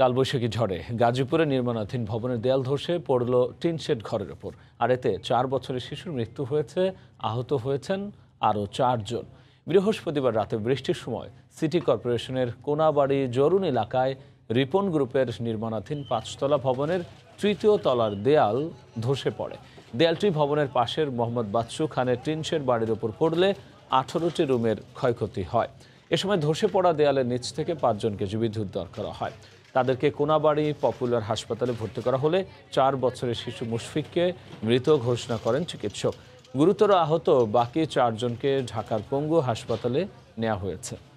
কালবৈশাখী ঝড়ে। গাজীপুরে নির্মাণাধীন ভবনের দেয়াল ধসে পড়ল টিন শেড ঘরের ওপর। আর এতে চার বছরের শিশুর মৃত্যু হয়েছে, আহত হয়েছেন আরও চারজন বৃহস্পতিবার রাতে বৃষ্টির সময় সিটি কর্পোরেশনের কোনাবাড়ি জরুন এলাকায় রিপন গ্রুপের নির্মাণাধীন পাঁচতলা ভবনের তৃতীয় তলার দেয়াল ধসে পড়ে। দেয়ালটি ভবনের পাশের মোহাম্মদ বাদশু খানের টিনশেড বাড়ির ওপর পড়লে আঠারোটি রুমের ক্ষয়ক্ষতি হয়। এ সময় ধসে পড়া দেয়ালের নিচ থেকে পাঁচজনকে জীবিত উদ্ধার করা হয়। তাদেরকে কোনাবাড়ি পপুলার হাসপাতালে ভর্তি করা হলে চার বছরের শিশু মুশফিককে মৃত ঘোষণা করেন চিকিৎসক। গুরুতর আহত বাকি চারজনকে ঢাকার পঙ্গু হাসপাতালে নেওয়া হয়েছে।